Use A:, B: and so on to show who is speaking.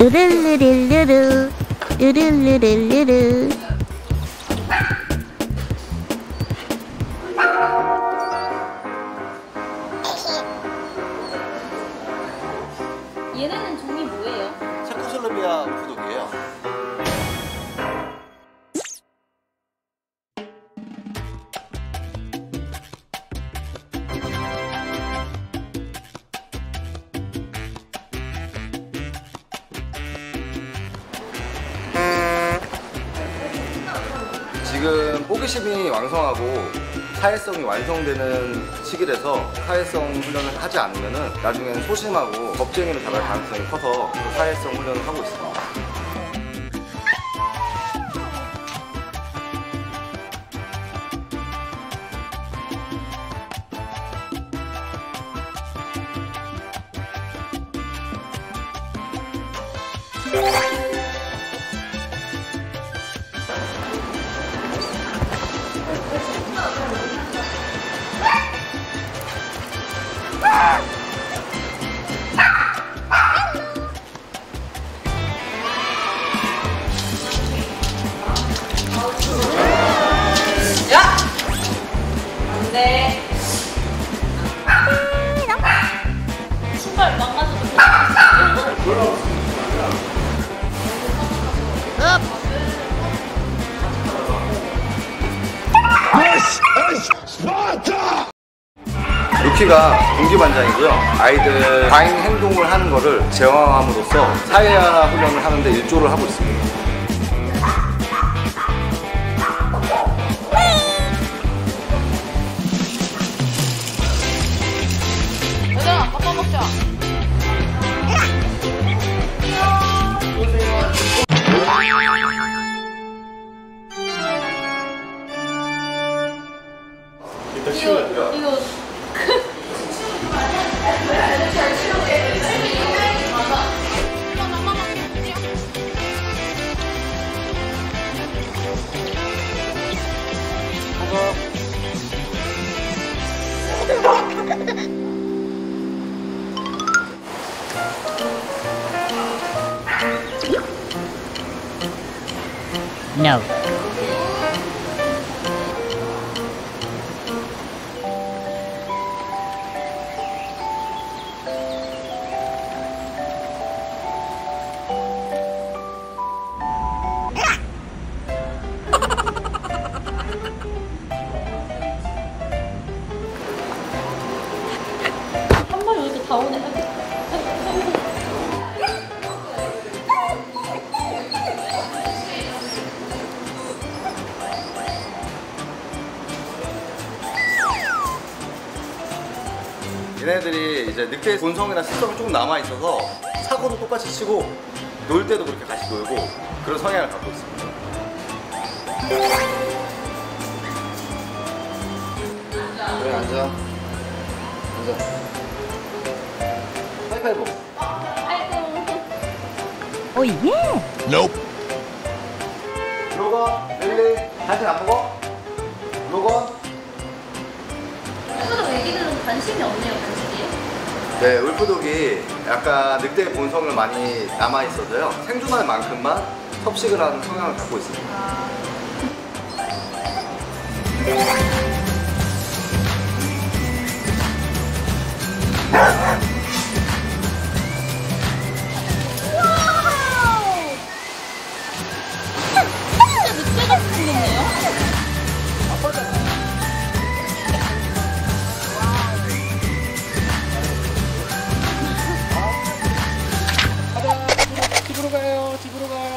A: 으르르르르르 으르르르르르
B: 얘네는 종이 뭐예요?
C: 체코슬로비아 구독이에요. 지금 호기심이 왕성하고 사회성이 완성되는 시기라서 사회성 훈련을 하지 않으면 나중에는 소심하고 겁쟁이로 자랄 가능성이 커서 그 사회성 훈련을 하고 있습니 루키가 공기반장이고요. 아이들 과잉 행동을 하는 거를 제어함으로써 사회화 훈련을 하는데 일조를 하고 있습니다.
B: 이거
A: No
C: 얘네들이 이제 늑대의 본성이나 습성이 조금 남아 있어서 사고도 똑같이 치고 놀 때도 그렇게 같이 놀고 그런 성향을 갖고 있습니다. 그래 앉아. 앉아. 하이파이브.
B: 아이고.
A: 오예
C: 로건, 릴리, 당신 안 먹어? 로건.
B: 관심이 없네요, 간식이.
C: 네, 울프독이 약간 늑대의 본성을 많이 남아 있어서요. 생존할 만큼만 섭식을 하는 성향을 갖고 있습니다. 집으로 가.